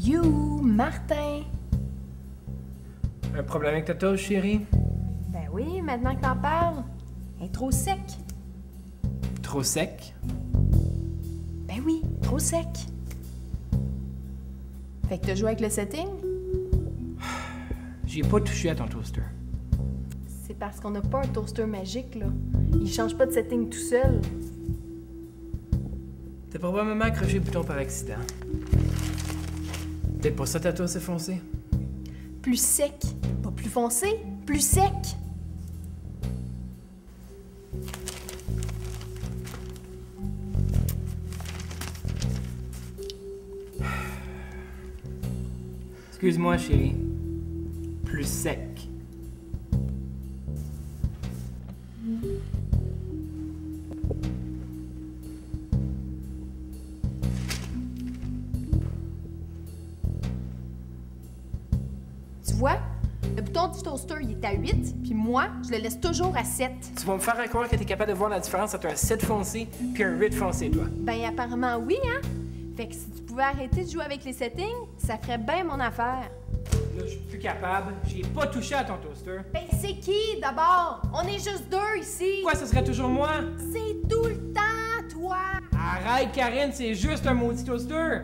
You, Martin! Un problème avec ta toast, chérie? Ben oui, maintenant que t'en parles. Elle est trop sec. Trop sec? Ben oui, trop sec. Fait que t'as joué avec le setting? J'ai pas touché à ton toaster. C'est parce qu'on n'a pas un toaster magique, là. Il change pas de setting tout seul. T'as probablement accroché le bouton par accident. Peut-être pour ça ta toast est foncée? Plus sec. Pas plus foncé, plus sec. Excuse-moi, chérie. Plus sec. Vois? Le bouton du toaster, il est à 8, puis moi, je le laisse toujours à 7. Tu vas me faire croire que t'es capable de voir la différence entre un 7 foncé puis un 8 foncé, toi. Ben apparemment oui, hein? Fait que si tu pouvais arrêter de jouer avec les settings, ça ferait bien mon affaire. Là, je suis plus capable. J'ai pas touché à ton toaster. Ben c'est qui d'abord? On est juste deux ici. Pourquoi ce serait toujours moi? C'est tout le temps, toi. Arrête, Karine, c'est juste un maudit toaster.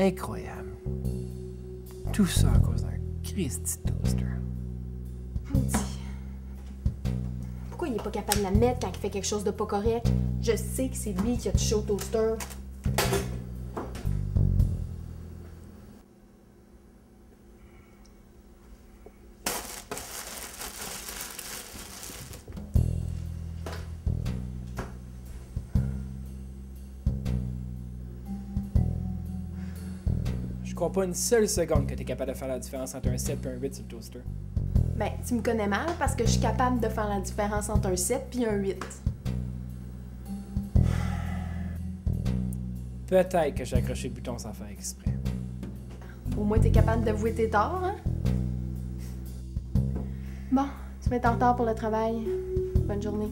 Incroyable. Tout ça à cause d'un Christy toaster. Pourquoi il est pas capable de la mettre quand il fait quelque chose de pas correct? Je sais que c'est lui qui a touché au toaster. Crois pas une seule seconde que t'es capable de faire la différence entre un 7 et un 8 sur le toaster. Ben, tu me connais mal parce que je suis capable de faire la différence entre un 7 puis un 8. Peut-être que j'ai accroché le bouton sans faire exprès. Au moins, t'es capable d'avouer tes torts, hein? Bon, tu vas être en retard pour le travail. Bonne journée.